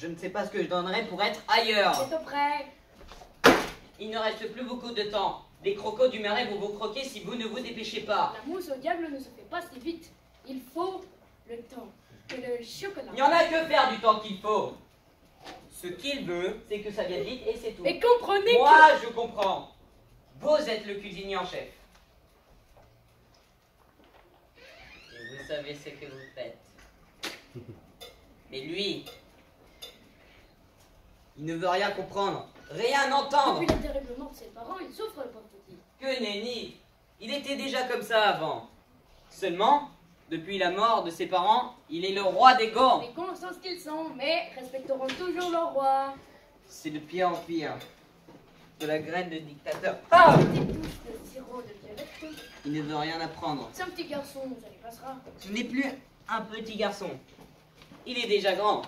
Je ne sais pas ce que je donnerais pour être ailleurs. C'est au prêt. Il ne reste plus beaucoup de temps. Les crocos du marais vont vous croquer si vous ne vous dépêchez pas. La mousse au diable ne se fait pas si vite. Il faut le temps. Et le chocolat. Il n'y en a que faire du temps qu'il faut. Ce qu'il veut, c'est que ça vienne vite et c'est tout. Et comprenez Moi, que... je comprends. Vous êtes le cuisinier en chef. Et vous savez ce que vous faites. Mais lui, il ne veut rien comprendre, rien entendre. Depuis la terrible mort de ses parents, il souffre le pauvre petit. Que nenni Il était déjà comme ça avant. Seulement, depuis la mort de ses parents, il est le roi des gants. Les cons sont ce qu'ils sont, mais respecteront toujours leur roi. C'est de pire en pire. De la graine de dictateur. Ah Petite touche de sirop de violette. Il ne veut rien apprendre. C'est un petit garçon, ça lui passera. Ce n'est plus un petit garçon. Il est déjà grand.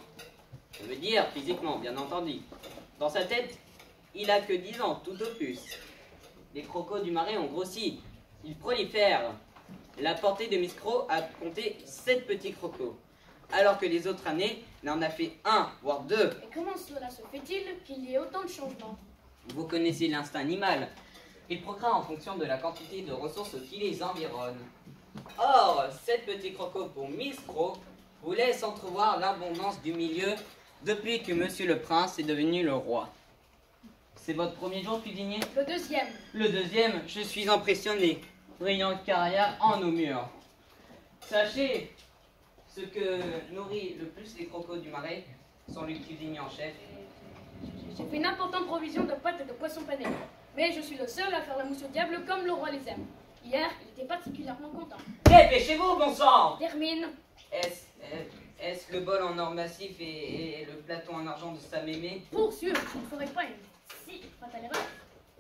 Je veux dire physiquement, bien entendu. Dans sa tête, il a que 10 ans, tout au plus. Les crocos du marais ont grossi. Ils prolifèrent. La portée de Miss Crow a compté 7 petits crocos. Alors que les autres années n'en a fait un, voire deux. Et comment cela se fait-il qu'il y ait autant de changements? Vous connaissez l'instinct animal. Il procréent en fonction de la quantité de ressources qui les environnent. Or, cette petite croco pour Miss Crow vous laisse entrevoir l'abondance du milieu depuis que Monsieur le Prince est devenu le roi. C'est votre premier jour, cuisinier Le deuxième. Le deuxième, je suis impressionné. Brillante carrière en nos murs. Sachez, ce que nourrit le plus les crocos du marais sont les cuisiniers en chef. J'ai fait une importante provision de pâtes et de poissons panés. Mais je suis le seul à faire la mousse au diable comme le roi les aime. Hier, il était particulièrement content. Dépêchez-vous, bon sang Termine. Est- est-ce le bol en or massif et, et le plateau en argent de sa mémé Pour sûr, je ne ferai pas une si fatale erreur.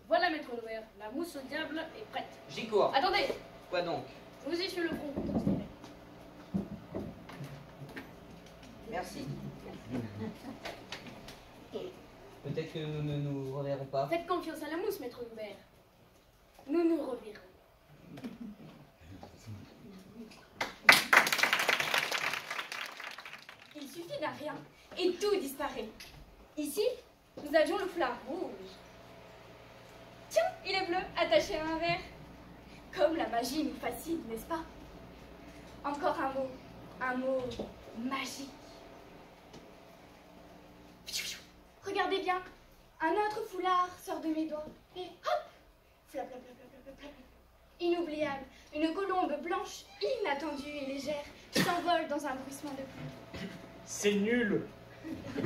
Voilà, maître Louvert, la mousse au diable est prête. J'y cours. Attendez, Quoi donc? Je vous essuie le front. Merci. Peut-être que nous ne nous reverrons pas. Faites confiance à la mousse, maître Louvert. Nous nous reverrons. Il suffit d'un rien et tout disparaît. Ici, nous avions le foulard rouge. Tiens, il est bleu, attaché à un verre. Comme la magie nous fascine, n'est-ce pas? Encore un mot, un mot magique. Regardez bien, un autre foulard sort de mes doigts et hop. Inoubliable, une colombe blanche, inattendue et légère, s'envole dans un bruissement de pluie. C'est nul. Je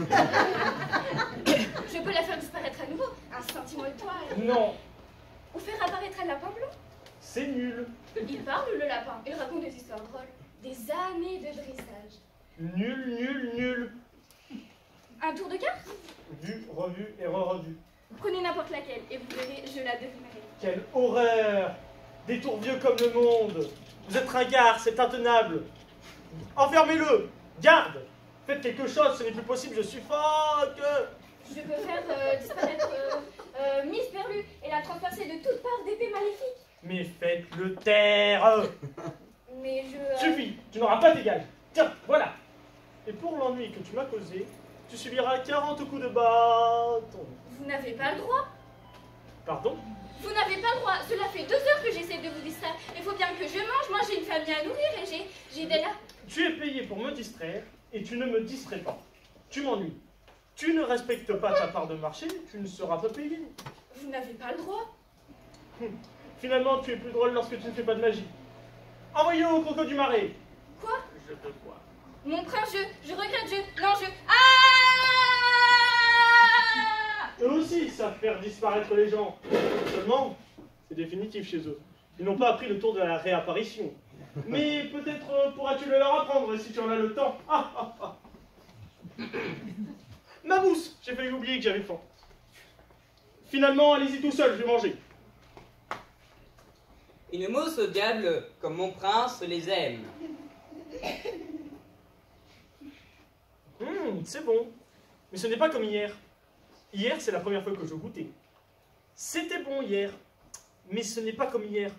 peux la faire disparaître à nouveau, un sentiment de toile. Non, Ou faire apparaître un lapin blanc. c'est nul. Il parle, le lapin. Il raconte des histoires drôles. Des années de dressage. Nul, nul, nul. Un tour de cartes Vu, revu et re-revu. Prenez n'importe laquelle et vous verrez, je la devinerai. Quelle horreur Des tours vieux comme le monde. Vous êtes ringard, c'est intenable. Enfermez-le Garde Faites quelque chose, ce n'est plus possible, je suffoque Je peux faire euh, disparaître euh, euh, Miss Perlu et la transpercer de toutes parts d'épées maléfiques. Mais faites-le taire Mais je... Suffit, tu n'auras pas d'égal. Tiens, voilà. Et pour l'ennui que tu m'as causé, tu subiras 40 coups de bâton. Vous n'avez pas le droit. Pardon? Vous n'avez pas le droit. Cela fait deux heures que j'essaie de vous distraire. Il faut bien que je mange. Moi, j'ai une famille à nourrir et j'ai, j'ai des là. Tu es payé pour me distraire et tu ne me distrais pas. Tu m'ennuies. Tu ne respectes pas ta part de marché, tu ne seras pas payé. Vous n'avez pas le droit. Finalement, tu es plus drôle lorsque tu ne fais pas de magie. Envoyez au croco du marais. Quoi? Je te vois. Mon prince, je, je regrette, je... Non, je... Ah Eux aussi savent faire disparaître les gens. Seulement, c'est définitif chez eux. Ils n'ont pas appris le tour de la réapparition. Mais peut-être euh, pourras-tu le leur apprendre si tu en as le temps. Ah, ah, ah. Ma mousse J'ai failli oublier que j'avais faim. Finalement, allez-y tout seul, je vais manger. Une mousse au diable, comme mon prince les aime. Hum, c'est bon. Mais ce n'est pas comme hier. Hier, c'est la première fois que je goûtais. C'était bon hier. Mais ce n'est pas comme hier.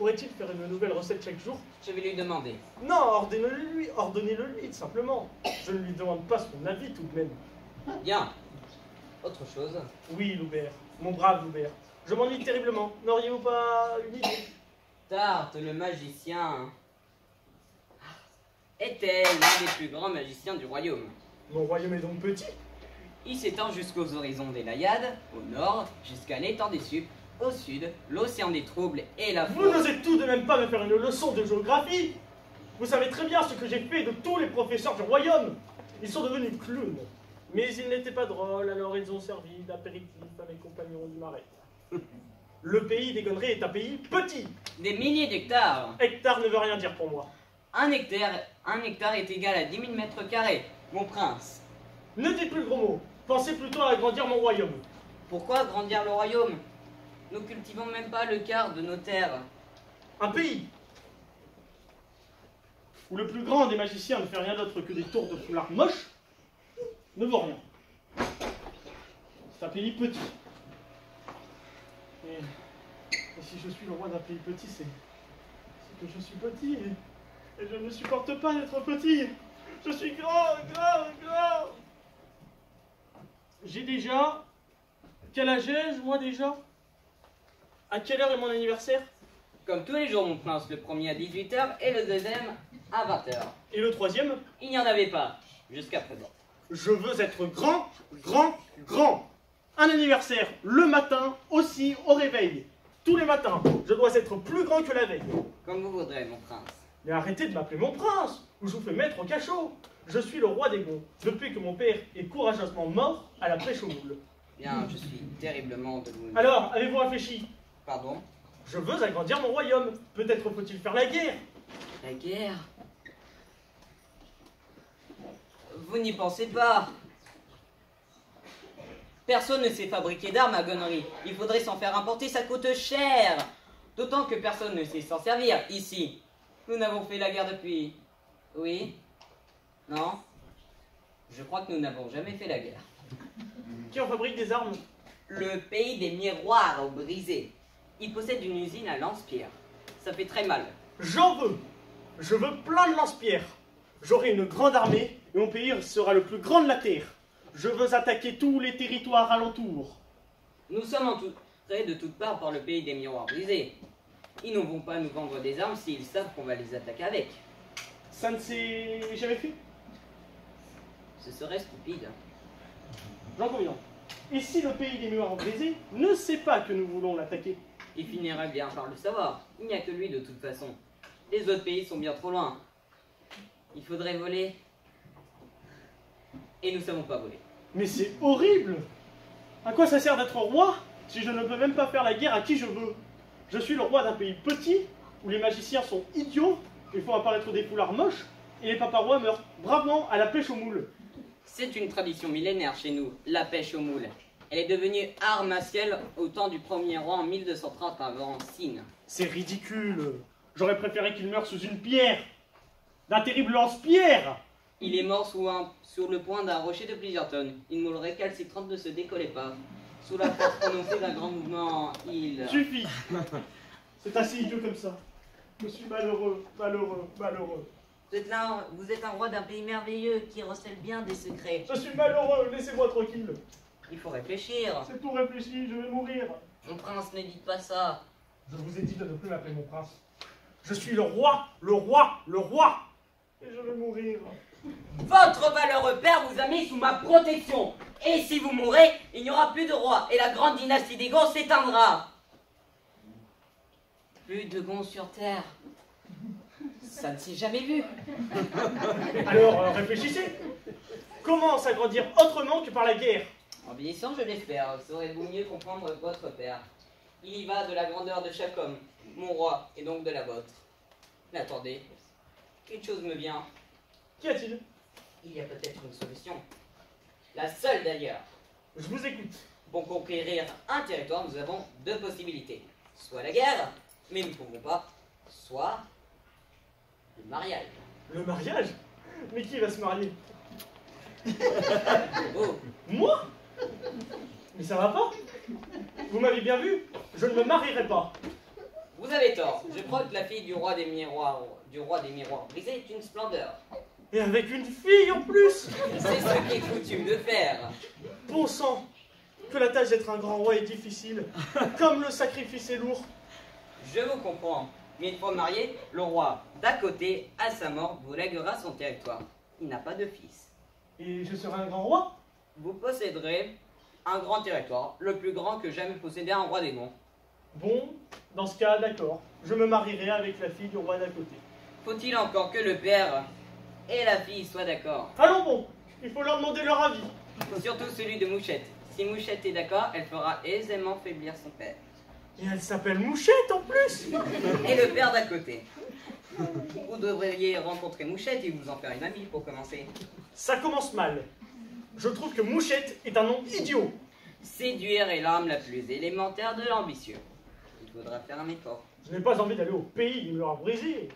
Pourrait-il faire une nouvelle recette chaque jour? Je vais lui demander. Non, ordonnez-le lui, ordonnez-le lui, simplement. Je ne lui demande pas son avis tout de même. Bien. Autre chose. Oui, Loubert, mon brave Loubert. Je m'ennuie terriblement. N'auriez-vous pas une idée? Tarte, le magicien, était l'un des plus grands magiciens du royaume? Mon royaume est donc petit? Il s'étend jusqu'aux horizons des Naïades, au nord, jusqu'à l'étang des Supes, au sud, l'océan des troubles et la Vous n'osez tout de même pas me faire une leçon de géographie Vous savez très bien ce que j'ai fait de tous les professeurs du royaume. Ils sont devenus clowns. Mais ils n'étaient pas drôles, alors ils ont servi d'apéritif à mes compagnons du marais. Le pays des conneries est un pays petit. Des milliers d'hectares. Hectare ne veut rien dire pour moi. Un hectare, un hectare est égal à 10 000 mètres carrés. Mon prince, Ne dites plus le gros mot. Pensez plutôt à agrandir mon royaume. pourquoi agrandir le royaume? Nous cultivons même pas le quart de nos terres. Un pays où le plus grand des magiciens ne fait rien d'autre que des tours de foulard moches ne vaut rien. C'est un pays petit. Et, si je suis le roi d'un pays petit, c'est c'est que je suis petit et, et je ne supporte pas d'être petit. Je suis grand, grand, grand. J'ai déjà. Quel âge ai-je, moi déjà? À quelle heure est mon anniversaire? Comme tous les jours, mon prince, le premier à 18h et le deuxième à 20h. Et le troisième? Il n'y en avait pas, jusqu'à présent. Je veux être grand, grand, grand. Un anniversaire, le matin, aussi au réveil. Tous les matins, je dois être plus grand que la veille. Comme vous voudrez, mon prince. Mais arrêtez de m'appeler mon prince, ou je vous fais mettre au cachot. Je suis le roi des gonds, depuis que mon père est courageusement mort à la pêche aux moules. Bien, je suis terriblement de vous. Alors, avez-vous réfléchi? Pardon Je veux agrandir mon royaume. Peut-être faut-il faire la guerre. La guerre Vous n'y pensez pas. Personne ne sait fabriquer d'armes à gonnerie. Il faudrait s'en faire importer, ça coûte cher. D'autant que personne ne sait s'en servir ici. Nous n'avons fait la guerre depuis. Oui Non Je crois que nous n'avons jamais fait la guerre. Qui en fabrique des armes? Le pays des miroirs brisés. Il possède une usine à lance-pierre. Ça fait très mal. J'en veux. Je veux plein de lance-pierres. J'aurai une grande armée et mon pays sera le plus grand de la terre. Je veux attaquer tous les territoires alentours. Nous sommes entourés de toutes parts par le pays des miroirs brisés. Ils ne vont pas nous vendre des armes s'ils savent qu'on va les attaquer avec. Ça ne s'est jamais fait? Ce serait stupide. J'en conviens. Et si le pays des miroirs brisés ne sait pas que nous voulons l'attaquer? Il finirait bien par le savoir. Il n'y a que lui de toute façon. Les autres pays sont bien trop loin. Il faudrait voler. Et nous savons pas voler. Mais c'est horrible À quoi ça sert d'être roi si je ne peux même pas faire la guerre à qui je veux? Je suis le roi d'un pays petit où les magiciens sont idiots et font apparaître des foulards moches et les paparois meurent bravement à la pêche aux moules. C'est une tradition millénaire chez nous, la pêche aux moules. Elle est devenue arme martiale au temps du premier roi en 1230 avant Sine. C'est ridicule J'aurais préféré qu'il meure sous une pierre D'un terrible lance-pierre Il est mort sous un- sur le point d'un rocher de plusieurs tonnes. Une moule récalcitrante ne se décollait pas. Sous la force prononcée d'un grand mouvement, il... Suffit C'est assez idiot comme ça. Je suis malheureux, malheureux, malheureux. Vous êtes là, vous êtes un roi d'un pays merveilleux qui recèle bien des secrets. Je suis malheureux, laissez-moi tranquille. Il faut réfléchir. C'est tout réfléchi, je vais mourir. Mon prince, ne dites pas ça. Je vous ai dit de ne plus m'appeler mon prince. Je suis le roi, le roi, le roi. Et je vais mourir. Votre valeureux père vous a mis sous ma protection. Et si vous mourrez, il n'y aura plus de roi et la grande dynastie des Gonds s'éteindra. Plus de Gonds sur terre. Ça ne s'est jamais vu. Alors euh, réfléchissez. Comment s'agrandir autrement que par la guerre? En vieillissant, je l'espère, saurez-vous mieux comprendre votre père. Il y va de la grandeur de chaque homme, mon roi, et donc de la vôtre. Mais attendez, une chose me vient. Qu'y a-t-il? Il y a peut-être une solution. La seule d'ailleurs. Je vous écoute. Pour conquérir un territoire, nous avons deux possibilités. Soit la guerre, mais nous ne pouvons pas. Soit le mariage. Le mariage? Mais qui va se marier? Moi? Mais ça va pas Vous m'avez bien vu Je ne me marierai pas. vous avez tort. Je crois que la fille du roi des miroirs, du roi des miroirs brisés est une splendeur. Et avec une fille en plus C'est ce qui est coutume de faire. Bon sang Que la tâche d'être un grand roi est difficile, comme le sacrifice est lourd. Je vous comprends. Mais une fois marié, le roi d'à côté, à sa mort, vous lèguera son territoire. Il n'a pas de fils. Et je serai un grand roi Vous posséderez un grand territoire, le plus grand que jamais possédé un roi des Gonds. Bon, dans ce cas, d'accord. Je me marierai avec la fille du roi d'à côté. Faut-il encore que le père et la fille soient d'accord? Allons bon, il faut leur demander leur avis. Surtout celui de Mouchette. Si Mouchette est d'accord, elle fera aisément faiblir son père. Et elle s'appelle Mouchette en plus Et le père d'à côté. Vous devriez rencontrer Mouchette et vous en faire une amie pour commencer. Ça commence mal. Je trouve que Mouchette est un nom idiot. Séduire est l'arme la plus élémentaire de l'ambitieux. Il faudra faire un effort. Je n'ai pas envie d'aller au pays du mur à briser.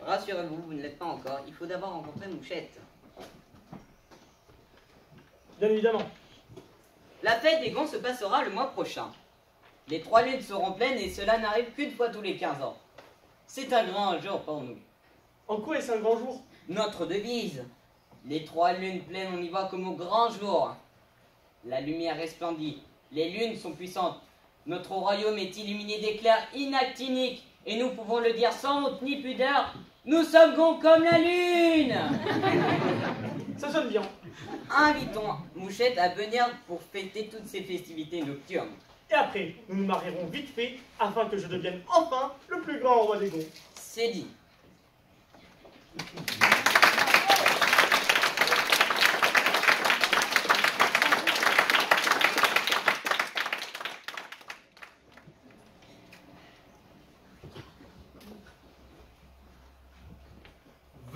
Rassurez-vous, vous ne l'êtes pas encore. Il faut d'abord rencontrer Mouchette. Bien évidemment. La fête des Gonds se passera le mois prochain. Les trois lunes seront pleines et cela n'arrive qu'une fois tous les 15 ans. C'est un grand jour pour nous. En quoi est-ce un grand jour? Notre devise. Les trois lunes pleines, on y voit comme au grand jour. La lumière resplendit. Les lunes sont puissantes. Notre royaume est illuminé d'éclairs inactiniques. Et nous pouvons le dire sans honte ni pudeur. Nous sommes gonds comme la lune Ça sonne bien. Invitons Mouchette à venir pour fêter toutes ces festivités nocturnes. Et après, nous nous marierons vite fait afin que je devienne enfin le plus grand roi des Gonds. C'est dit.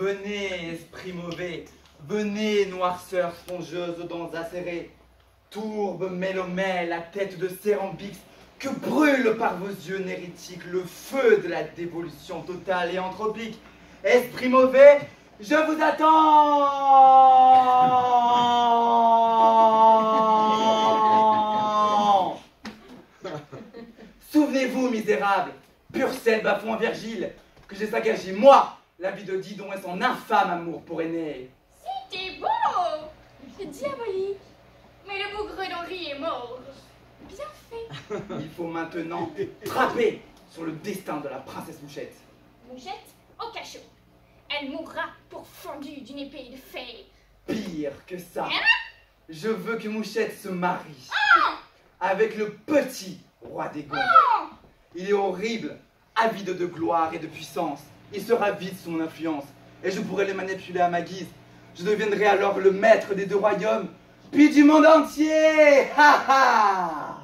Venez, esprit mauvais, venez, noirceur spongeuse aux dents acérées, tourbe mélomèle à tête de cérambix, que brûle par vos yeux nérétiques le feu de la dévolution totale et anthropique. Esprit mauvais, je vous attends. Souvenez-vous, misérable, pur sel bafouant Virgile, que j'ai saccagé moi la vie de Didon et son infâme amour pour Aîné. C'était beau C'est diabolique. Mais le bougre d'Henri est mort. Bien fait. Il faut maintenant frapper sur le destin de la princesse Mouchette. Mouchette au cachot. Elle mourra pourfendue d'une épée de fée. Pire que ça, je veux que Mouchette se marie avec le petit roi des Gonds. Il est horrible, avide de gloire et de puissance. Il sera vide sous mon influence et je pourrai les manipuler à ma guise. Je deviendrai alors le maître des deux royaumes, puis du monde entier. Ha ha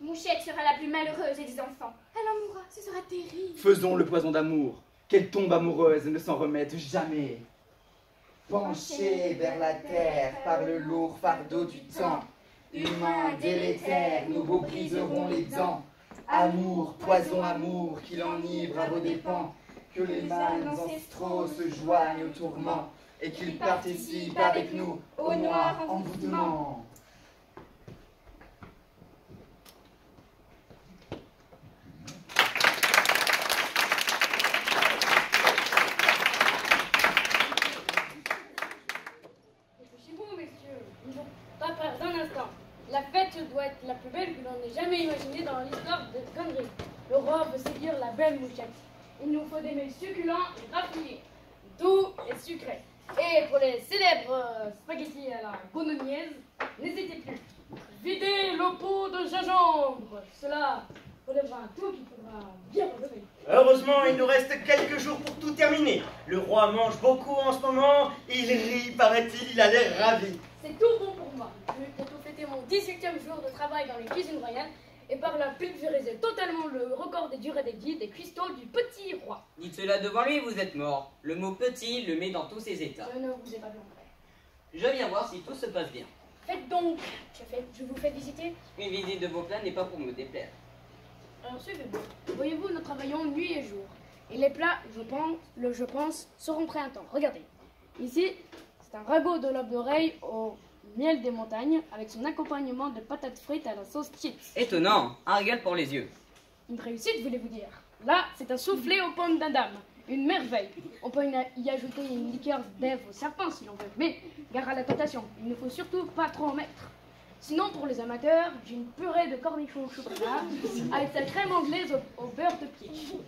Mouchette sera la plus malheureuse des enfants. Elle en mourra, ce sera terrible. Faisons le poison d'amour, qu'elle tombe amoureuse et ne s'en remette jamais. Penchée vers la terre par le lourd fardeau du temps, humain délétère, nous vous briserons les dents. Amour, poison, amour, qu'il enivre à vos dépens, que les mânes ancestraux se joignent au tourment et qu'ils participent avec nous au noir envoûtement. Dépêchez-vous, messieurs. Nous ne pas perdre un instant. La fête doit être la plus belle que l'on ait jamais imaginée dans l'histoire de conneries. Le roi veut séduire la belle mouchette. Il nous faut des mets succulents et raffinés, doux et sucrés. Et pour les célèbres euh, spaghettis à la bolognaise, n'hésitez plus. Videz le pot de gingembre. Cela relèvera un tout qu'il faudra bien relever. Heureusement, il nous reste quelques jours pour tout terminer. Le roi mange beaucoup en ce moment, il rit, paraît-il, il a l'air ravi. C'est tout bon pour moi. Je vais fêter mon 18e jour de travail dans les cuisines royales et par là pulvériser totalement le record des durées des guides et cuistots du petit roi. Dites cela devant lui, vous êtes mort. Le mot petit le met dans tous ses états. Je ne vous ai pas bien fait. Je viens voir si tout se passe bien. Faites donc, je, fais- je vous fais visiter. Une visite de vos plats n'est pas pour me déplaire. Alors suivez-moi. Voyez-vous, nous travaillons nuit et jour. Et les plats, je pense, le, je pense, seront prêts à temps. Regardez. Ici, c'est un ragoût de lobe d'oreille au miel des montagnes avec son accompagnement de patates frites à la sauce chips. Étonnant, un régal pour les yeux. Une réussite, voulez-vous dire Là, c'est un soufflé aux pommes d'Adam. Une merveille. On peut y ajouter une liqueur d'Ève au serpent si l'on veut. Mais, gare à la tentation, il ne faut surtout pas trop en mettre. Sinon, pour les amateurs, j'ai une purée de cornichons au chocolat avec sa crème anglaise au, au beurre de pied.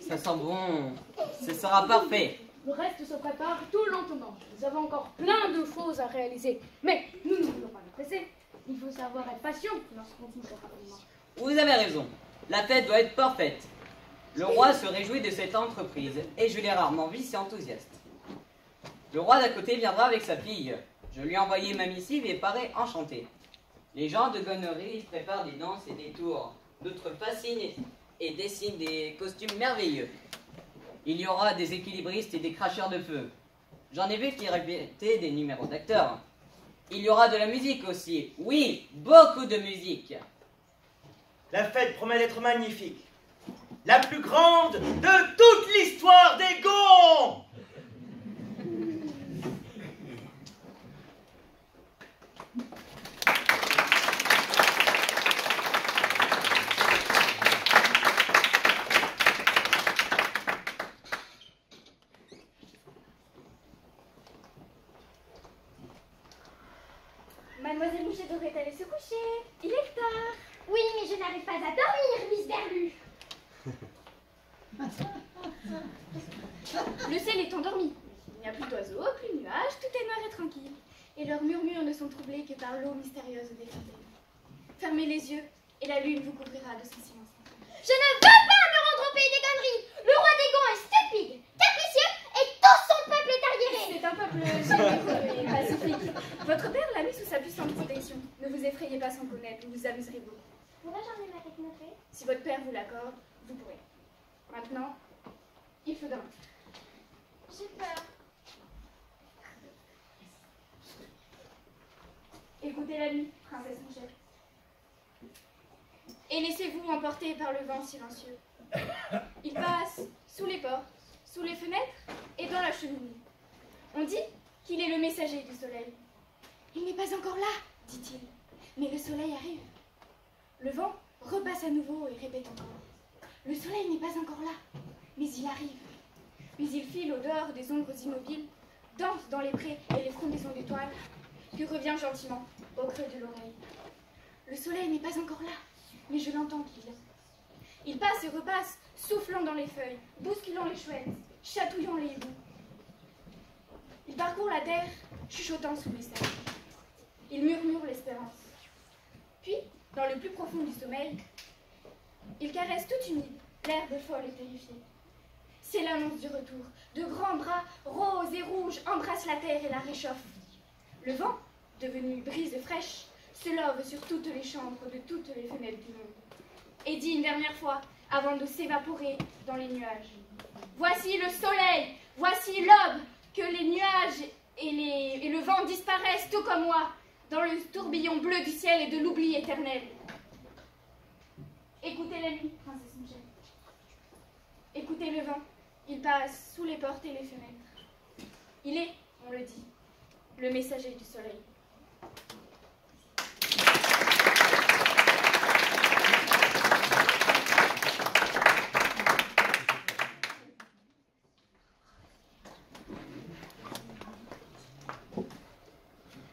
Ça sent bon. Ce sera parfait. Le reste se prépare tout lentement. Nous avons encore plein de choses à réaliser. Mais nous ne voulons pas nous presser. Il faut savoir être patient lorsqu'on touche rapidement. Vous avez raison. La fête doit être parfaite. Le roi se réjouit de cette entreprise et je l'ai rarement vu si enthousiaste. Le roi d'à côté viendra avec sa fille. Je lui ai envoyé ma missive et paraît enchanté. Les gens de Gonnery préparent des danses et des tours. D'autres fascinent et dessinent des costumes merveilleux. Il y aura des équilibristes et des cracheurs de feu. J'en ai vu qui répétaient des numéros d'acteurs. Il y aura de la musique aussi. Oui, beaucoup de musique. La fête promet d'être magnifique. La plus grande de toute l'histoire des Gonds Mademoiselle Mouchette devrait aller se coucher. Il est tard. Oui, mais je n'arrive pas à dormir, Miss Berlu. Le ciel est endormi. Il n'y a plus d'oiseaux, plus de nuages, tout est noir et tranquille. Et leurs murmures ne sont troublés que par l'eau mystérieuse des fontaines. Fermez les yeux et la lune vous couvrira de son silence. Je ne veux pas me rendre au pays des conneries. Le roi des Gonds est stupide, capricieux et tout son peuple est arriéré. C'est un peuple généreux et pacifique. Votre père l'a mis sous sa puissante protection. Ne vous effrayez pas sans connaître, vous vous amuserez beaucoup. Pourrais-je emmener ma technophée Si votre père vous l'accorde, vous pourrez. Maintenant, il faut dormir. J'ai peur. Écoutez la nuit, princesse Mouchette. Et laissez-vous le vent silencieux. Il passe sous les portes, sous les fenêtres et dans la cheminée. On dit qu'il est le messager du soleil. Il n'est pas encore là, dit-il, mais le soleil arrive. Le vent repasse à nouveau et répète encore. Le soleil n'est pas encore là, mais il arrive. Puis il file au dehors des ombres immobiles, danse dans les prés et les frondaisons d'étoiles, puis revient gentiment au creux de l'oreille. Le soleil n'est pas encore là, mais je l'entends qu'il vient. Il passe et repasse, soufflant dans les feuilles, bousculant les chouettes, chatouillant les hiboux. Il parcourt la terre, chuchotant sous les cerfs. Il murmure l'espérance. Puis, dans le plus profond du sommeil, il caresse toute humide l'herbe folle et terrifiée. C'est l'annonce du retour. De grands bras roses et rouges embrassent la terre et la réchauffent. Le vent, devenu brise fraîche, se love sur toutes les chambres de toutes les fenêtres du monde. Et dit une dernière fois, avant de s'évaporer dans les nuages. Voici le soleil, voici l'aube, que les nuages et, le vent disparaissent tout comme moi dans le tourbillon bleu du ciel et de l'oubli éternel. Écoutez la nuit, princesse Mouchette. Écoutez le vent, il passe sous les portes et les fenêtres. Il est, on le dit, le messager du soleil.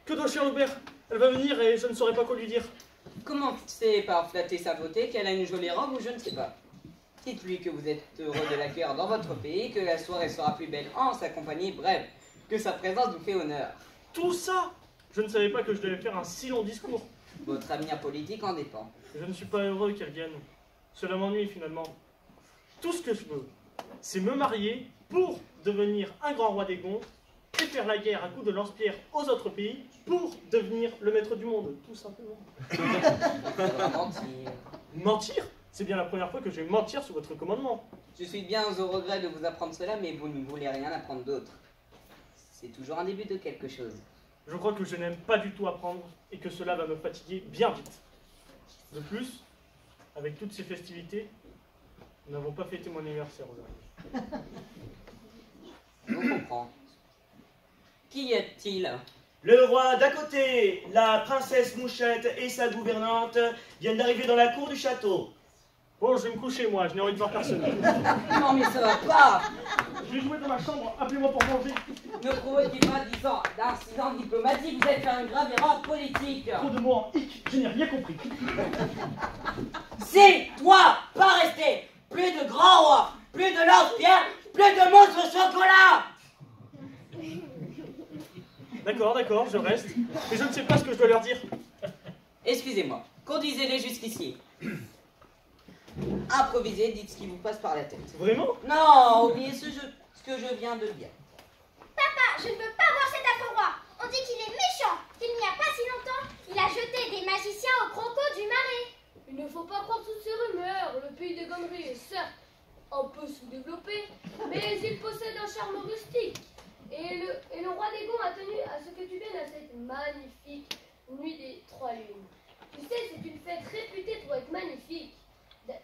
Que doit cher Aubert? Elle va venir et je ne saurais pas quoi lui dire. Comment c'est par flatter sa beauté qu'elle a une jolie robe ou je ne sais pas? Dites-lui que vous êtes heureux de l'accueillir dans votre pays, que la soirée sera plus belle en sa compagnie, bref, que sa présence vous fait honneur. Tout ça Je ne savais pas que je devais faire un si long discours. Votre avenir politique en dépend. Je ne suis pas heureux revienne. Cela m'ennuie finalement. Tout ce que je veux, c'est me marier pour devenir un grand roi des Gonds et faire la guerre à coups de lance-pierre aux autres pays pour devenir le maître du monde, tout simplement. Mentir. Mentir C'est bien la première fois que je vais mentir sous votre commandement. Je suis bien au regret de vous apprendre cela, mais vous ne voulez rien apprendre d'autre. C'est toujours un début de quelque chose. Je crois que je n'aime pas du tout apprendre et que cela va me fatiguer bien vite. De plus, avec toutes ces festivités, nous n'avons pas fêté mon anniversaire aujourd'hui. Je comprends. Qu'y a-t-il Le roi d'à côté, la princesse Mouchette et sa gouvernante viennent d'arriver dans la cour du château. Bon, je vais me coucher, moi, je n'ai envie de voir personne. Non mais ça va pas Je vais jouer dans ma chambre, appelez-moi pour manger. Ne provoquez pas disant d'incident diplomatique, vous êtes fait une grave erreur politique Trop de mots en hic, je n'ai rien compris. Si toi, pas rester Plus de grands rois, plus de lance-pierre, plus de monstres au chocolat D'accord, d'accord, je reste. Mais je ne sais pas ce que je dois leur dire. Excusez-moi, conduisez-les jusqu'ici. Improvisez, dites ce qui vous passe par la tête. Vraiment? Non, oubliez ce, jeu- ce que je viens de dire. Papa, je ne veux pas voir cet affreux roi. On dit qu'il est méchant, qu'il n'y a pas si longtemps, il a jeté des magiciens au crocos du marais. Il ne faut pas croire toutes ces rumeurs. Le pays des Gondry est certes un peu sous-développé, mais il possède un charme rustique. Et le, et le roi des Gonds a tenu à ce que tu viennes à cette magnifique nuit des trois lunes. Tu sais, c'est une fête réputée pour être magnifique.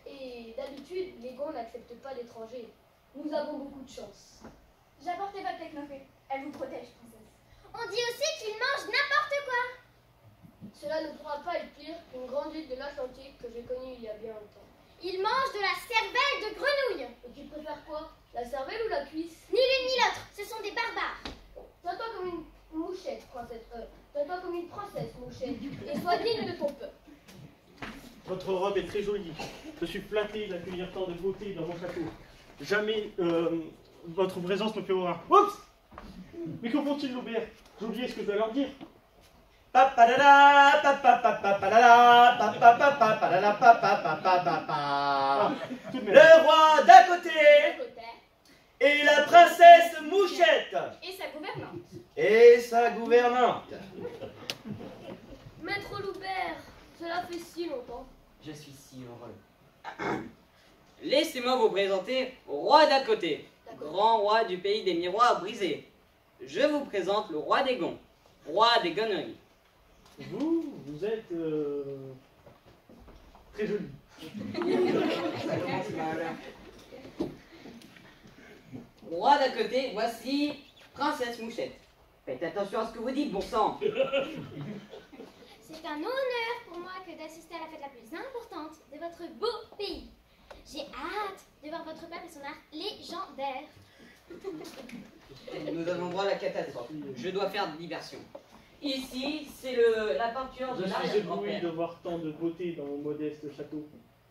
Et d'habitude, les Gonds n'acceptent pas d'étrangers. Nous avons beaucoup de chance. J'ai apporté votre technofée. Elle vous protège, princesse. On dit aussi qu'il mange n'importe quoi. Cela ne pourra pas être pire qu'une grande île de l'Atlantique que j'ai connue il y a bien longtemps. Il mange de la cervelle de grenouille. Et tu préfères quoi? La cervelle ou la cuisse? Ni l'une ni l'autre, ce sont des barbares. Tiens-toi comme une mouchette, princesse. Euh, Tiens-toi comme une princesse, mouchette. Et sois digne de ton peuple. Votre robe est très jolie. Je suis flatté d'accueillir tant de beauté dans mon château. Jamais euh, votre présence me fait horreur. Oups Mais que font-ils, Loubert? J'ai oublié ce que je dois leur dire. Ah. Le roi d'à côté Côté. Et la princesse Mouchette Et sa gouvernante. et sa gouvernante. Maître Loubert, cela fait si longtemps. Je suis si heureux. Laissez-moi vous présenter roi d'à côté, grand roi du pays des miroirs brisés. Je vous présente le roi des gonds, roi des gonneries. Vous, vous êtes euh, très joli. Roi d'à côté, voici princesse Mouchette. Faites attention à ce que vous dites, bon sang. C'est un honneur pour moi que d'assister à la fête la plus importante de votre beau pays. J'ai hâte de voir votre peuple et son art légendaire. Nous avons droit à la catastrophe. Je dois faire diversion. Ici, c'est le la peinture de Je suis ébloui de voir tant de beauté dans mon modeste château.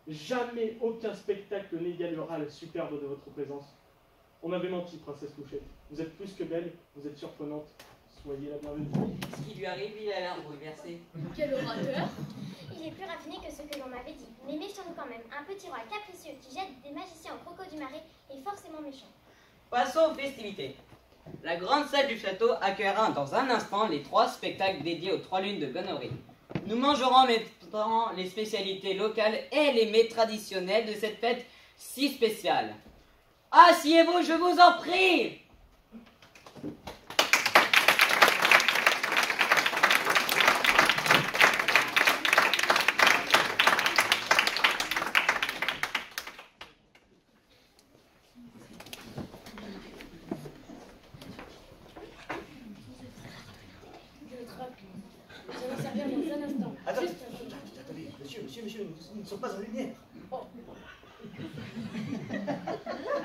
Jamais aucun spectacle n'égalera le superbe de votre présence. On m'avait menti, princesse Mouchette. Vous êtes plus que belle, vous êtes surprenante. Soyez la bienvenue. Ce qui lui arrive, il a l'air bouleversé. Quel orateur Il est plus raffiné que ce que l'on m'avait dit. Mais méfions-nous quand même. Un petit roi capricieux qui jette des magiciens au crocos du marais est forcément méchant. Passons aux festivités. La grande salle du château accueillera dans un instant les trois spectacles dédiés aux trois lunes de Gonnery. Nous mangerons en même temps les spécialités locales et les mets traditionnels de cette fête si spéciale. Asseyez-vous, je vous en prie. Attendez, monsieur, monsieur, monsieur, nous, nous ne sommes pas en lumière. Oh.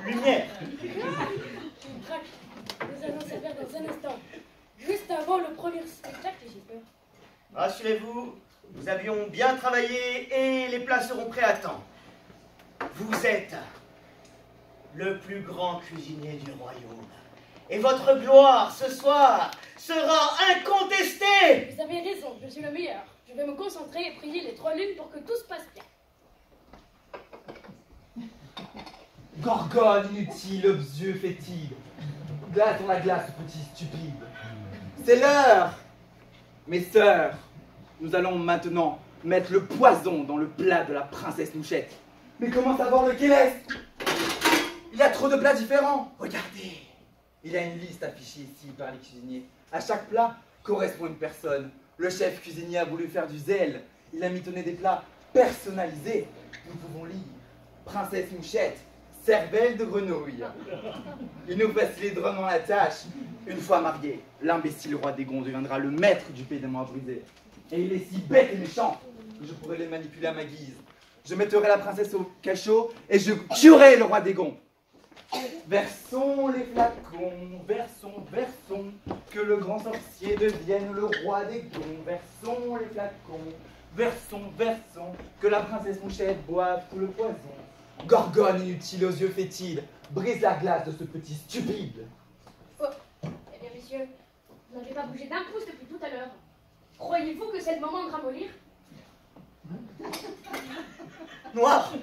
Lumière traque. Nous allons servir dans un instant. Juste avant le premier spectacle, j'ai peur. Rassurez-vous, nous avions bien travaillé et les plats seront prêts à temps. Vous êtes le plus grand cuisinier du royaume. Et votre gloire ce soir sera incontestée. Vous avez raison, je suis le meilleur. Je vais me concentrer et prier les trois lunes pour que tout se passe bien. Gorgone inutile, obsieux, fétide. Glace dans la glace, petit stupide. C'est l'heure Mes sœurs, nous allons maintenant mettre le poison dans le plat de la princesse Mouchette. Mais comment savoir lequel est Il y a trop de plats différents. Regardez Il y a une liste affichée ici par les cuisiniers. À chaque plat correspond une personne. Le chef cuisinier a voulu faire du zèle. Il a mitonné des plats personnalisés. Nous pouvons lire Princesse Mouchette, cervelle de grenouille. Il nous facilite drôlement la tâche. Une fois marié, l'imbécile roi des gonds deviendra le maître du pays des mois brisés. Et il est si bête et méchant que je pourrais les manipuler à ma guise. Je mettrai la princesse au cachot et je tuerai le roi des gonds. Versons les flacons, versons, versons, que le grand sorcier devienne le roi des gonds. Versons les flacons, versons, versons, que la princesse mouchette boive tout le poison. Gorgone inutile aux yeux fétides, brise la glace de ce petit stupide. Eh bien, messieurs, vous n'avez pas bougé d'un pouce depuis tout à l'heure. Croyez-vous que c'est le moment de ramollir Noir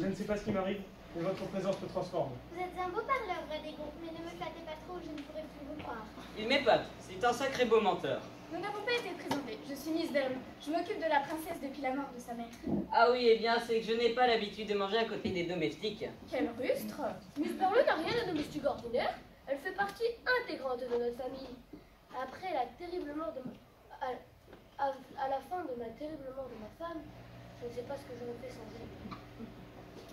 Je ne sais pas ce qui m'arrive, mais votre présence me transforme. Vous êtes un beau parleur, vrai des groupes, mais ne me flattez pas trop, je ne pourrai plus vous croire. Il m'épate, c'est un sacré beau menteur. Nous n'avons pas été présentés. Je suis Miss Derme. Je m'occupe de la princesse depuis la mort de sa mère. Ah oui, eh bien, c'est que je n'ai pas l'habitude de manger à côté des domestiques. Quel rustre Miss Berlin n'a rien de domestique ordinaire. Elle fait partie intégrante de notre famille. Après la terrible mort de ma... à, à- à la fin de ma terrible mort de ma femme, je ne sais pas ce que j'aurais fait sans elle.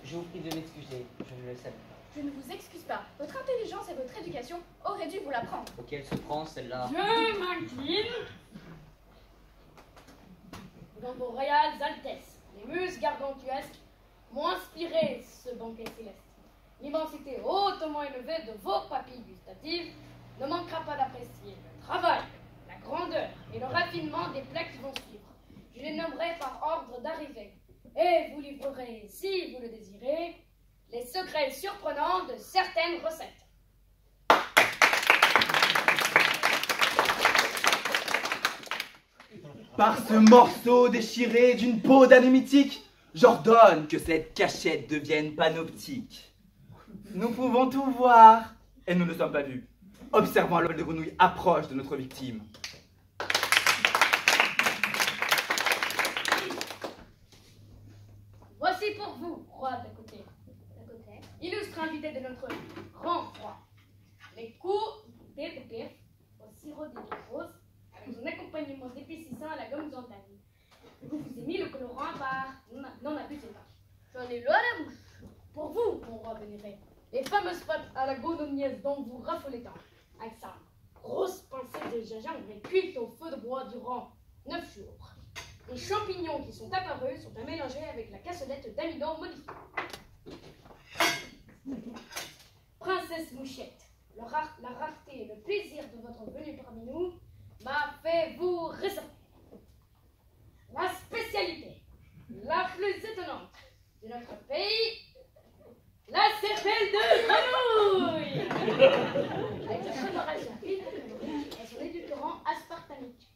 Je vous prie de m'excuser, je ne le savais pas. Je ne vous excuse pas. Votre intelligence et votre éducation auraient dû vous l'apprendre. Auquel se prend celle-là Je m'incline devant vos royales altesses. Les muses gargantuesques m'ont inspiré ce banquet céleste. L'immensité hautement élevée de vos papilles gustatives ne manquera pas d'apprécier le travail, la grandeur et le raffinement des plats qui vont suivre. Je les nommerai par ordre d'arrivée et vous livrerez, si vous le désirez, les secrets surprenants de certaines recettes. Par ce morceau déchiré d'une peau d'année mythique, j'ordonne que cette cachette devienne panoptique. Nous pouvons tout voir, et nous ne sommes pas vus. Observons l'homme de grenouille approche de notre victime. Voici pour roi d'à côté. Illustre invité de notre grand roi. Les coups d'épée au sirop de rose avec son accompagnement d'épaississant à la gomme d'antagne. Vous vous ai mis le colorant à part. N'en abusez pas. J'en ai l'eau à la bouche. Pour vous, mon roi vénéré, les fameuses pâtes à la gonognaise dont vous raffolez tant. Avec sa grosse pincée de gingembre cuite au feu de bois durant 9 jours. Les champignons qui sont apparus sont à mélanger avec la cassolette d'amidon modifiée. Princesse Mouchette, le la rareté et le plaisir de votre venue parmi nous m'a fait vous réserver. La spécialité, la plus étonnante de notre pays, la cervelle de grenouille Avec préparation rapide et son édulcorant aspartamique.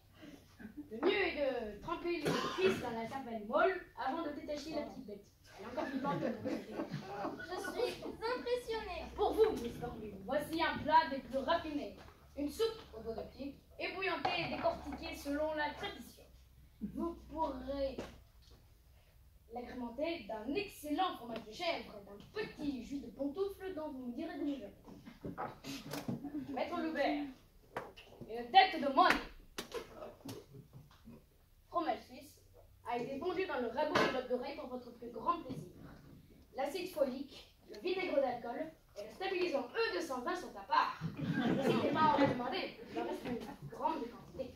Le mieux est de tremper les épices dans la cervelle molle avant de détacher la petite bête. Elle est encore vivante. Je suis impressionnée. Pour vous, Miss Cornue, voici un plat des plus raffinés. Une soupe au dos d'optique, ébouillantée et décortiquée selon la tradition. Vous pourrez l'agrémenter d'un excellent fromage de chèvre d'un petit jus de pantoufle dont vous me direz nouvelles. Maître Loubert, une tête de moine. Fromage suisse a été fondu dans le ragoût de d'oreille pour votre plus grand plaisir. L'acide folique, le vinaigre d'alcool et le stabilisant E220 sont à part. N'hésitez pas à en demander, il en reste une grande quantité.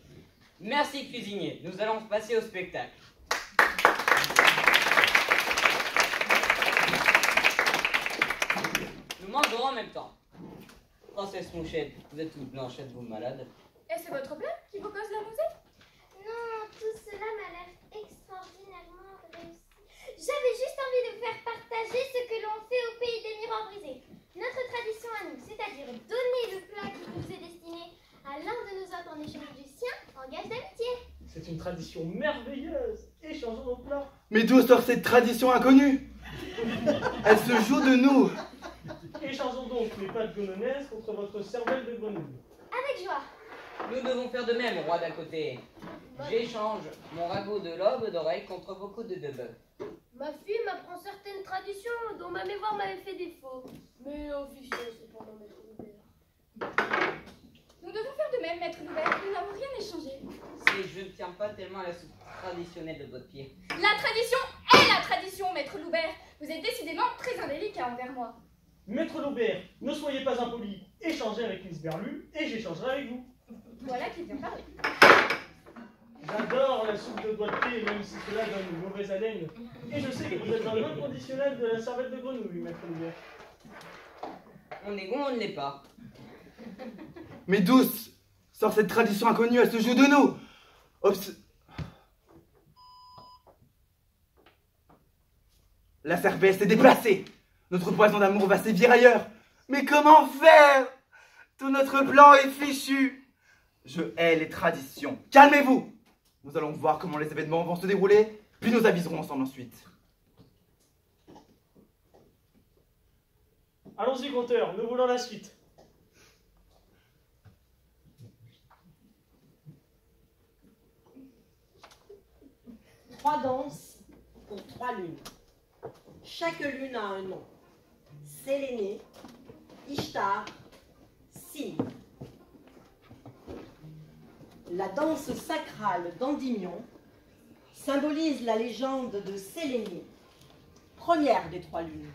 Merci cuisinier, nous allons passer au spectacle. Nous mangerons en même temps. Princesse Mouchette, vous êtes toute blanche, êtes-vous malade Et c'est votre plat qui vous cause la nausée Non, tout cela m'a l'air extraordinairement réussi. J'avais juste envie de vous partager ce que l'on fait au pays des miroirs brisés. Notre tradition à nous, c'est-à-dire donner le plat qui nous est destiné à l'un de nos hôtes en échange du sien en gage d'amitié. C'est une tradition merveilleuse. Échangeons nos plats. Mais d'où sort cette tradition inconnue? Elle se joue de nous. Échangeons donc les pâtes gononaises contre votre cervelle de grenouille. Avec joie. Nous devons faire de même, roi d'à côté. J'échange mon ragoût de lobe d'oreille contre vos coudes de bœuf. Ma fille m'apprend certaines traditions dont ma mémoire m'avait fait défaut. Mais officieux, cependant, maître Loubert. Nous devons faire de même, maître Loubert. Nous n'avons rien échangé. Que je ne tiens pas tellement à la soupe traditionnelle de votre pied. La tradition est la tradition, maître Loubert. Vous êtes décidément très indélicat envers moi. Maître Laubert, ne soyez pas impoli. Échangez avec Miss Berlu et j'échangerai avec vous. Voilà qui vient parler. J'adore la soupe de doigts de pied, même si cela donne une mauvaise haleine. Et je sais que vous êtes dans l'inconditionnel de la cervelle de grenouille, Maître Laubert. On est bon, on ne l'est pas. Mais douce Sort cette tradition inconnue à ce jeu de nous Obs- La cervelle s'est déplacée Notre poison d'amour va sévir ailleurs Mais comment faire? Tout notre plan est fichu Je hais les traditions. Calmez-vous Nous allons voir comment les événements vont se dérouler, puis nous aviserons ensemble ensuite. Allons-y, compteur, nous voulons la suite. Trois danses pour trois lunes. Chaque lune a un nom. Sélénée, Ishtar, Sim. La danse sacrale d'Endymion symbolise la légende de Sélénée, première des trois lunes.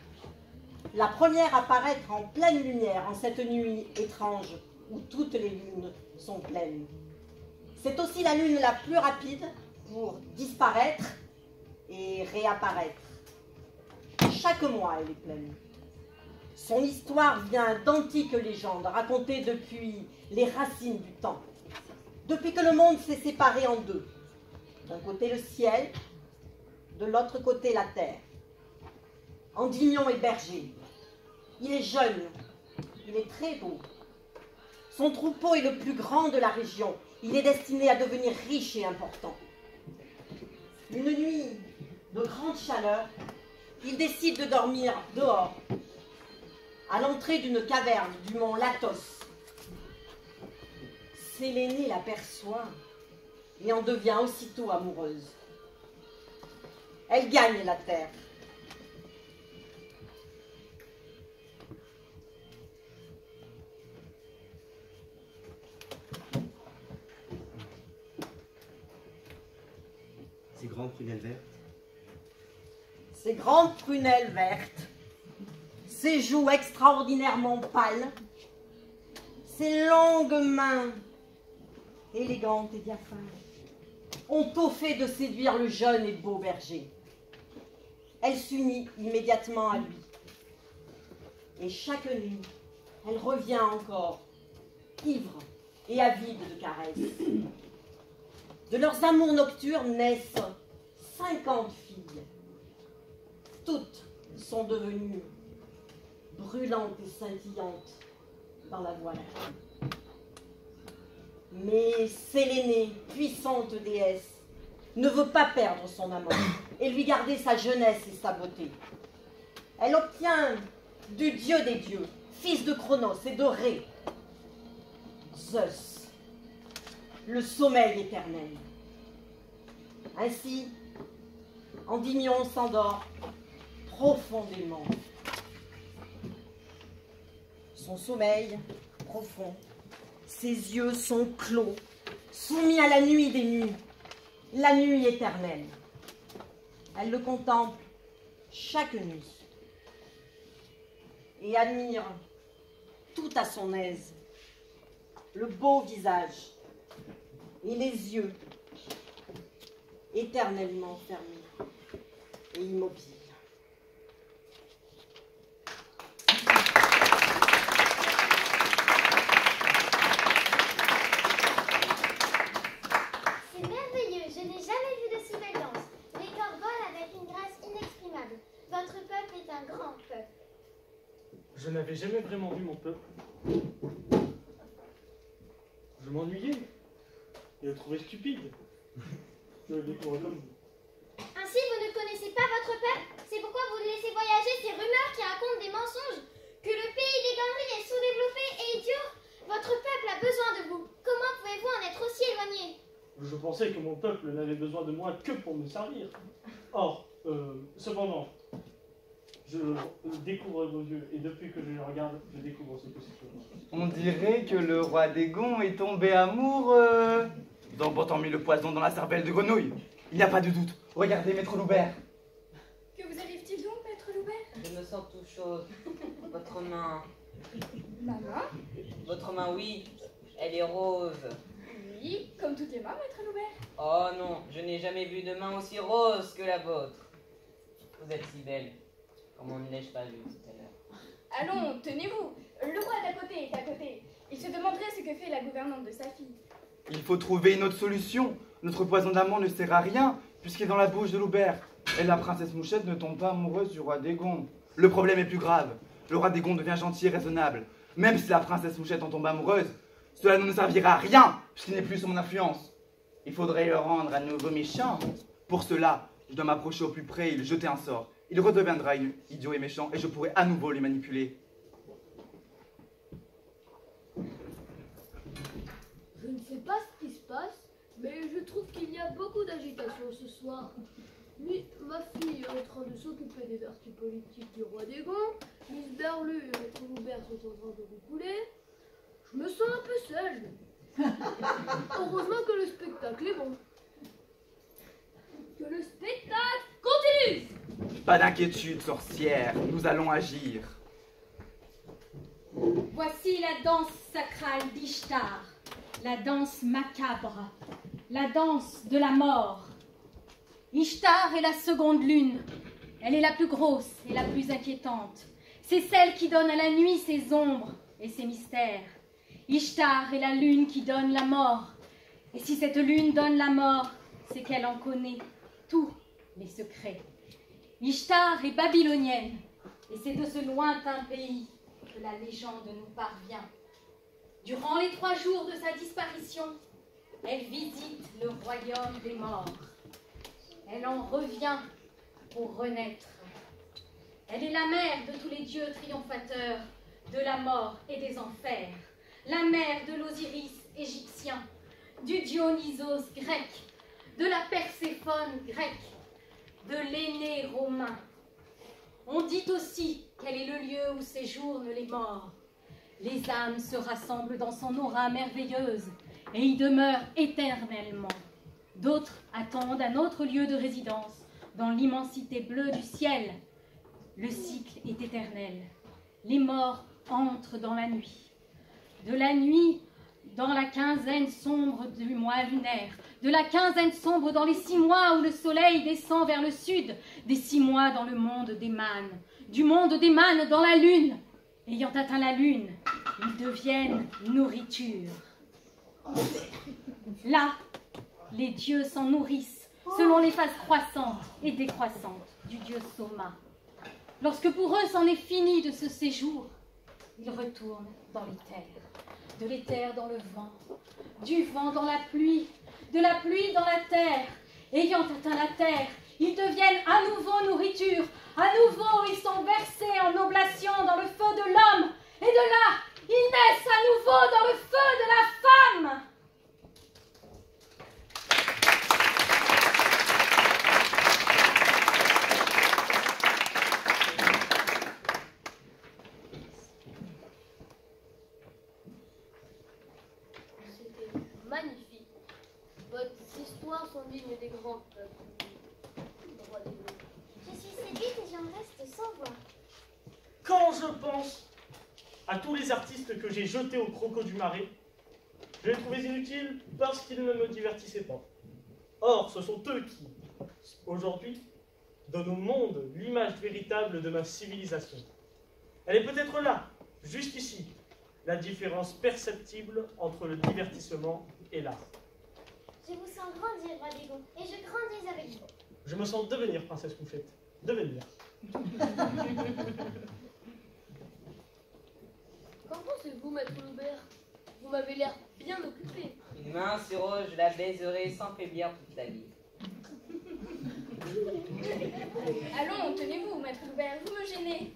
La première à paraître en pleine lumière en cette nuit étrange où toutes les lunes sont pleines. C'est aussi la lune la plus rapide pour disparaître et réapparaître. Chaque mois, elle est pleine. Son histoire vient d'antiques légendes racontées depuis les racines du temps. Depuis que le monde s'est séparé en deux. D'un côté le ciel, de l'autre côté la terre. Endymion est berger. Il est jeune. Il est très beau. Son troupeau est le plus grand de la région. Il est destiné à devenir riche et important. Une nuit de grande chaleur, il décide de dormir dehors, à l'entrée d'une caverne du mont Latos. Sélénée l'aperçoit et en devient aussitôt amoureuse. Elle gagne la terre. Ces grandes prunelles vertes. ses grandes prunelles vertes, ses joues extraordinairement pâles, ses longues mains élégantes et diaphanes ont au fait de séduire le jeune et beau berger. Elle s'unit immédiatement à lui. Et chaque nuit, elle revient encore, ivre et avide de caresses. De leurs amours nocturnes naissent cinquante filles. Toutes sont devenues brûlantes et scintillantes dans la voie. Mais Sélénée, puissante déesse, ne veut pas perdre son amant et lui garder sa jeunesse et sa beauté. Elle obtient du dieu des dieux, fils de Chronos et de Ré, Zeus, le sommeil éternel. Ainsi, Endymion s'endort profondément. Son sommeil profond, ses yeux sont clos, soumis à la nuit des nuits, la nuit éternelle. Elle le contemple chaque nuit et admire tout à son aise le beau visage et les yeux éternellement fermés et immobiles. C'est merveilleux, je n'ai jamais vu de si belle danse. Les corps volent avec une grâce inexprimable. Votre peuple est un grand peuple. Je n'avais jamais vraiment vu mon peuple. Je m'ennuyais et le trouvais stupide. Je le découvre comme vous. Ainsi, vous ne connaissez pas votre peuple C'est pourquoi vous laissez voyager ces rumeurs qui racontent des mensonges Que le pays des ganneries est sous-développé et idiot Votre peuple a besoin de vous. Comment pouvez-vous en être aussi éloigné? Je pensais que mon peuple n'avait besoin de moi que pour me servir. Or, euh, cependant, je découvre vos yeux. Et depuis que je les regarde, je découvre ce que c'est. On dirait que le roi des gonds est tombé amoureux. Donc pourtant mis le poison dans la cervelle de grenouille. Il n'y a pas de doute. Regardez, maître Loubert. Que vous arrive-t-il donc, maître Loubert? Je me sens tout chaud. Votre main. Ma main? Votre main, oui. Elle est rose. Oui, comme toutes les mains, maître Loubert. Oh non, je n'ai jamais vu de main aussi rose que la vôtre. Vous êtes si belle. Comment ne l'ai-je pas vu tout à l'heure Allons, tenez-vous. Le roi d'à côté est à côté. Il se demanderait ce que fait la gouvernante de sa fille. Il faut trouver une autre solution. Notre poison d'amant ne sert à rien, puisqu'il est dans la bouche de Loubert. Et la princesse Mouchette ne tombe pas amoureuse du roi des gonds. Le problème est plus grave. Le roi des gonds devient gentil et raisonnable. Même si la princesse Mouchette en tombe amoureuse, cela ne nous servira à rien, puisqu'il n'est plus sous mon influence. Il faudrait le rendre à nouveau méchant. Pour cela, je dois m'approcher au plus près et lui jeter un sort. Il redeviendra idiot et méchant, et je pourrai à nouveau lui manipuler. Je ne sais pas ce qui se passe, mais je trouve qu'il y a beaucoup d'agitation ce soir. Mi- ma fille est en train de s'occuper des vertus politiques du roi des gonds. Miss Berlu et Maître Loubert sont en train de vous couler. Je me sens un peu seule. Heureusement que le spectacle est bon. Que le spectacle continue Pas d'inquiétude, sorcière, nous allons agir. Voici la danse sacrale d'Ishtar, la danse macabre, la danse de la mort. Ishtar est la seconde lune. Elle est la plus grosse et la plus inquiétante. C'est celle qui donne à la nuit ses ombres et ses mystères. Ishtar est la lune qui donne la mort. Et si cette lune donne la mort, c'est qu'elle en connaît tous les secrets. Ishtar est babylonienne, et c'est de ce lointain pays que la légende nous parvient. Durant les trois jours de sa disparition, elle visite le royaume des morts. Elle en revient pour renaître. Elle est la mère de tous les dieux triomphateurs de la mort et des enfers, la mère de l'Osiris égyptien, du Dionysos grec, de la Perséphone grecque, de l'aîné romain. On dit aussi qu'elle est le lieu où séjournent les morts. Les âmes se rassemblent dans son aura merveilleuse et y demeurent éternellement. D'autres attendent un autre lieu de résidence, dans l'immensité bleue du ciel. Le cycle est éternel. Les morts entrent dans la nuit. De la nuit, dans la quinzaine sombre du mois lunaire, de la quinzaine sombre dans les six mois où le soleil descend vers le sud, des six mois dans le monde des mânes, du monde des mânes dans la lune. Ayant atteint la lune, ils deviennent nourriture. Là, les dieux s'en nourrissent selon les phases croissantes et décroissantes du dieu Soma. Lorsque pour eux c'en est fini de ce séjour, ils retournent dans l'éther, de l'éther dans le vent, du vent dans la pluie, de la pluie dans la terre. Ayant atteint la terre, ils deviennent à nouveau nourriture, à nouveau ils sont versés en oblation dans le feu de l'homme, et de là, ils naissent à nouveau dans le feu de la femme. C'était magnifique. Votre histoires sont dignes des grands peuples. du roi des loups. Je suis séduite et j'en reste sans voix. Quand je pense à tous les au croco du marais, je les trouvais inutiles parce qu'ils ne me divertissaient pas. Or, ce sont eux qui, aujourd'hui, donnent au monde l'image véritable de ma civilisation. Elle est peut-être là, juste ici, la différence perceptible entre le divertissement et l'art. Je vous sens grandir, gonds, et je grandis avec vous. Je me sens devenir princesse Mouchette. Devenir. Qu'en pensez-vous, maître Loubert? Vous m'avez l'air bien occupé. Une main sur rose, je la baiserai sans faiblir toute la vie. Allons, tenez-vous, maître Loubert, vous me gênez.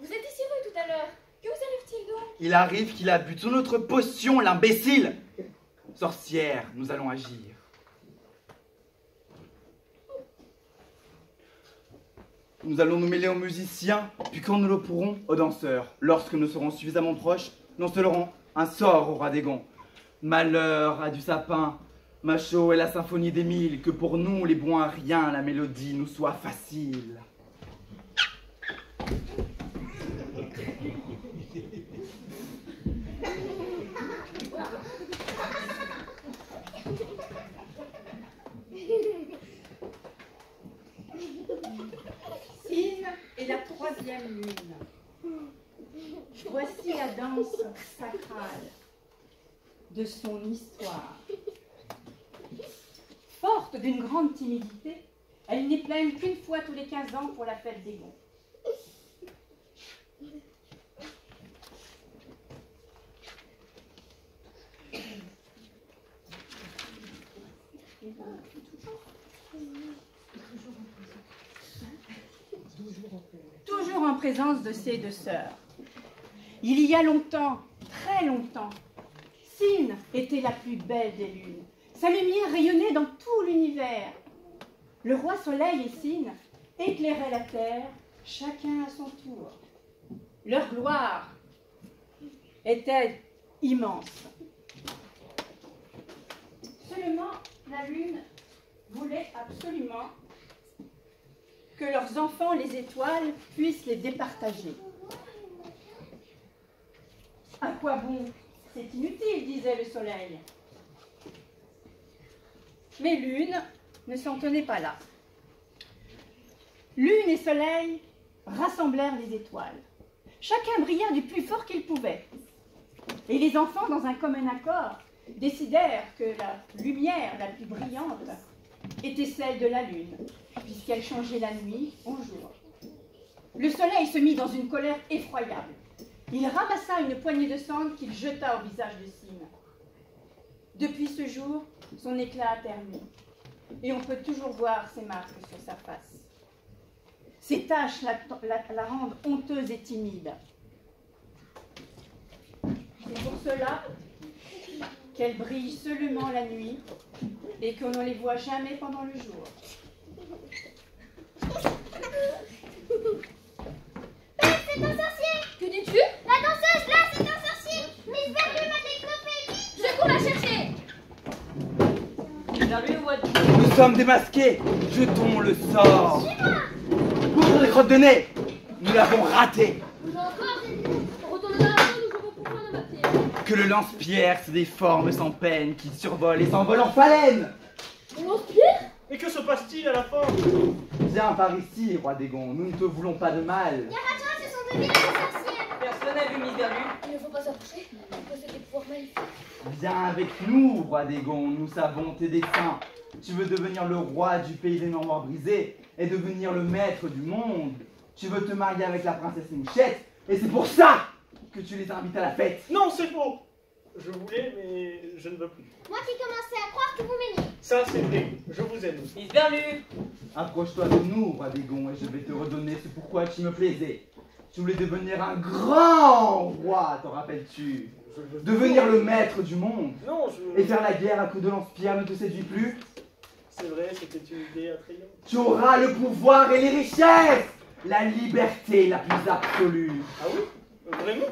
Vous êtes heureux tout à l'heure. Que vous arrive-t-il donc? Il arrive qu'il a bu toute notre potion, l'imbécile Sorcière, nous allons agir. Nous allons nous mêler aux musiciens, puis quand nous le pourrons, aux danseurs. Lorsque nous serons suffisamment proches, nous serons un sort au roi des gonds. Malheur à du sapin, macho et la symphonie d'Émile, que pour nous, les bons à rien, la mélodie nous soit facile. Sine et la troisième lune. Voici la danse sacrale de son histoire. Forte d'une grande timidité, elle n'est pleine qu'une fois tous les 15 ans pour la fête des Gonds. En présence de ses deux sœurs. Il y a longtemps, très longtemps, Sine était la plus belle des lunes. Sa lumière rayonnait dans tout l'univers. Le roi Soleil et Sine éclairaient la terre, chacun à son tour. Leur gloire était immense. Seulement, la lune voulait absolument que leurs enfants, les étoiles, puissent les départager. À quoi bon C'est inutile, disait le soleil. Mais Lune ne s'en tenait pas là. Lune et soleil rassemblèrent les étoiles. Chacun brilla du plus fort qu'il pouvait. Et les enfants, dans un commun accord, décidèrent que la lumière la plus brillante était celle de la lune, puisqu'elle changeait la nuit en jour. Le soleil se mit dans une colère effroyable. Il ramassa une poignée de cendres qu'il jeta au visage de Sine. Depuis ce jour, son éclat a terminé, et on peut toujours voir ses marques sur sa face. Ses taches la, la- la rendent honteuse et timide. C'est pour cela qu'elle brille seulement la nuit et qu'on ne les voit jamais pendant le jour. Père, c'est un sorcier. Que dis-tu? La danseuse, là, c'est un sorcier. Miss Verlu m'a vite Je cours la chercher. Ou Nous sommes démasqués. Jetons le sort. Ouvre les crottes de nez. Nous l'avons raté On a encore On retourne dans la maison, nous jouerons pour fin de matin. Que le lance-pierre se déforme sans peine, qu'il survole et s'envole en phalène On lance-pierre? Et que se passe-t-il à la fin? Viens par ici, roi des gonds, nous ne te voulons pas de mal. Ce sont de vilaines sorcières Personne n'a vu Miss Verlu Il ne faut pas s'approcher. On possède des pouvoirs magnifiques. Viens avec nous, roi des gonds, nous savons tes desseins. Tu veux devenir le roi du pays des mémoires brisés et devenir le maître du monde. Tu veux te marier avec la princesse Mouchette et c'est pour ça que tu les invites à la fête. Non, c'est faux Je voulais, mais je ne veux plus. Moi qui commençais à croire que vous m'aimiez. Ça, c'est vrai. Je vous aime. Miss Verlu Approche-toi de nous, roi des gonds, et je vais te redonner ce pourquoi tu me plaisais. Tu voulais devenir un grand roi, t'en rappelles-tu? Veux- Devenir le maître du monde Non, je... et faire la guerre à coups de lance-pierre ne te séduit plus C'est vrai, c'était une idée attrayante. Tu auras le pouvoir et les richesses La liberté la plus absolue Ah oui? Vraiment?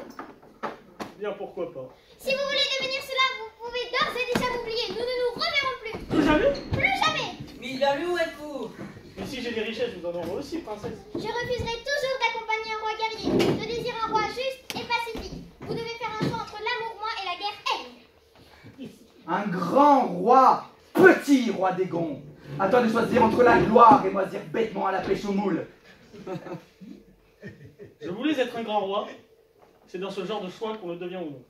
Bien, pourquoi pas. Si vous voulez devenir cela, vous pouvez d'ores et déjà m'oublier. Nous ne nous reverrons plus. Plus jamais? Plus jamais. Miss Verlu où êtes-vous? Mais si j'ai des richesses, vous en aurez aussi, princesse. Je refuserai toujours d'accompagner un roi guerrier. Je désire un roi juste et pacifique. Vous devez faire un choix entre l'amour, moi, et la guerre, elle. Un grand roi Petit roi des gonds À toi de choisir entre la gloire et moisir bêtement à la pêche au moule Je voulais être un grand roi. C'est dans ce genre de choix qu'on le devient ou non.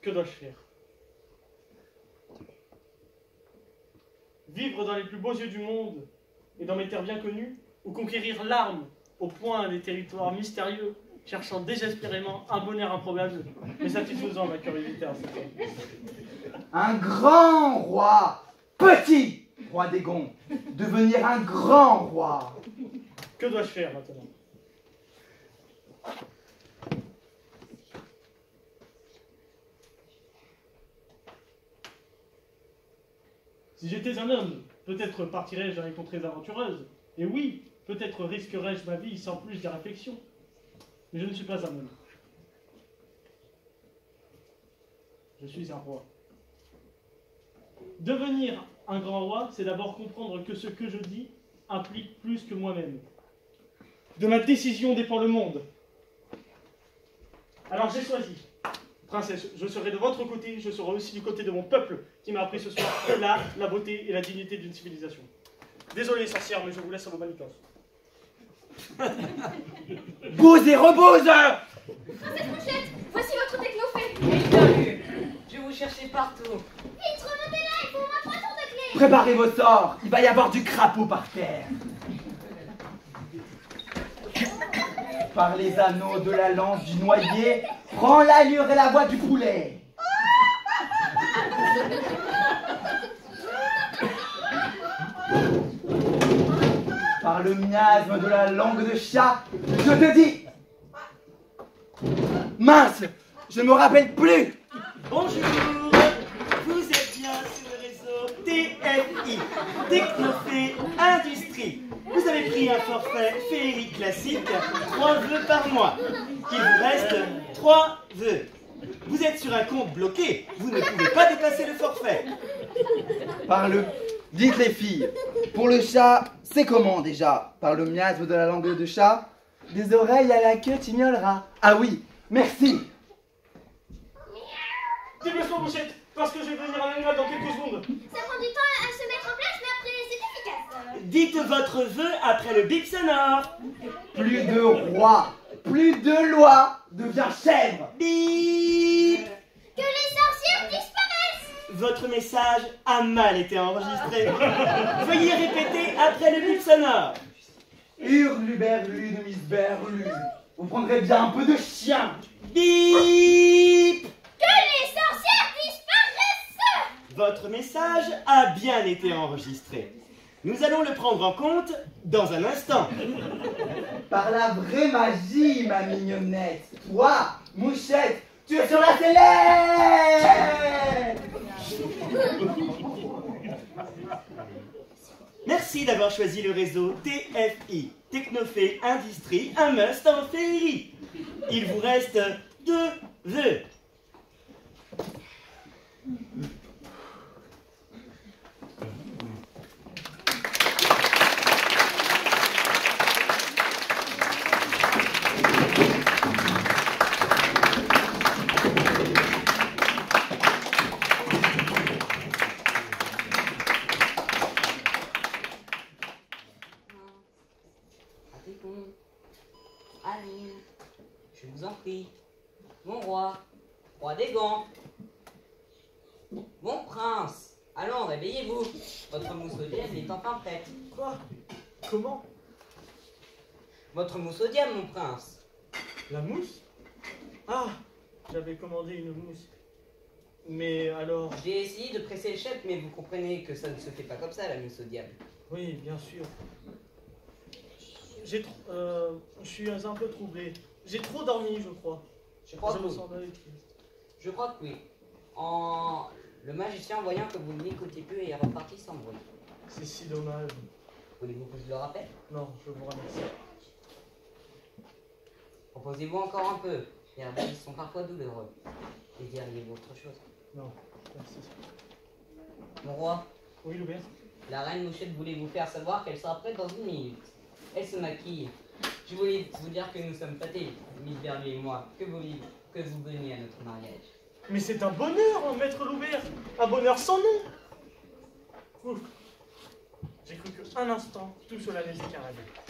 Que dois-je faire? Vivre dans les plus beaux yeux du monde et dans mes terres bien connues Ou conquérir l'arme au point des territoires mystérieux, cherchant désespérément un bonheur improbable, mais satisfaisant ma curiosité Un grand roi Petit roi des gonds Devenir un grand roi. Que dois-je faire maintenant? Si j'étais un homme, peut-être partirais-je dans les contrées aventureuses. Et oui, Peut-être risquerais-je ma vie sans plus de réflexion. Mais je ne suis pas un homme. Je suis un roi. Devenir un grand roi, c'est d'abord comprendre que ce que je dis implique plus que moi-même. De ma décision dépend le monde. Alors j'ai choisi. Princesse, je serai de votre côté, je serai aussi du côté de mon peuple qui m'a appris ce soir l'art, la beauté et la dignité d'une civilisation. Désolé, sorcière, mais je vous laisse à vos manigances. Bouse et rebose Princesse Mouchette, voici votre technofée. Bienvenue. Je vais vous chercher partout. Vite, remontez là, il faut au moins trois tours de clé. Préparez vos sorts, il va y avoir du crapaud par terre. Par les anneaux de la lance du noyer, prends l'allure et la voix du poulet. Par le miasme de la langue de chat, je te dis. Mince, je me rappelle plus. Bonjour, vous êtes bien TFI, Technofé Industrie. Vous avez pris un forfait féerique classique, 3 vœux par mois. Il vous reste 3 vœux. Vous êtes sur un compte bloqué, vous ne pouvez pas dépasser le forfait. Par le. Dites les filles, pour le chat, c'est comment déjà? Par le miasme de la langue de chat? Des oreilles à la queue, tu miauleras. Ah oui, merci Dépêche-toi, parce que je vais devenir un animal dans quelques secondes. Ça prend du temps à se mettre en place, mais après, c'est efficace. Dites votre vœu après le bip sonore. Plus de roi, plus de loi, deviens chèvre Bip Que les sorcières disparaissent. Votre message a mal été enregistré. Veuillez répéter après le bip sonore. Hurluberlu de Miss Berlu. Vous prendrez bien un peu de chien Bip Que les sorcières disparaissent. Votre message a bien été enregistré. Nous allons le prendre en compte dans un instant. Par la vraie magie, ma mignonnette Toi, mouchette, tu es sur la sellette Merci d'avoir choisi le réseau TFI, Technofé Industrie, un must en féerie. Il vous reste deux vœux. Mon prince, allons, réveillez-vous. Votre mousse au diable est enfin prête. Quoi? Comment? Votre mousse au diable, mon prince. La mousse? Ah J'avais commandé une mousse. Mais alors? J'ai essayé de presser le chef, mais vous comprenez que ça ne se fait pas comme ça, la mousse au diable. Oui, bien sûr. J'ai trop. euh, je suis un peu troublé. J'ai trop dormi, je crois. Je crois que Je crois que oui. En... Le magicien, voyant que vous n'écoutez plus, est reparti sans bruit. C'est si dommage. Voulez-vous que je le rappelle? Non, je vous remercie. Proposez-vous encore un peu. Les rebelles sont parfois douloureux. Désiriez-vous autre chose? Non, merci. Mon roi, Oui, Loubert la reine Mouchette voulait vous faire savoir qu'elle sera prête dans une minute? Elle se maquille. Je voulais vous dire que nous sommes pâtés, Miss Berlu et moi, que vous, que vous veniez à notre mariage. Mais c'est un bonheur, hein, maître Loubert Un bonheur sans nom. J'ai cru qu'un instant, tout cela n'était qu'un rêve.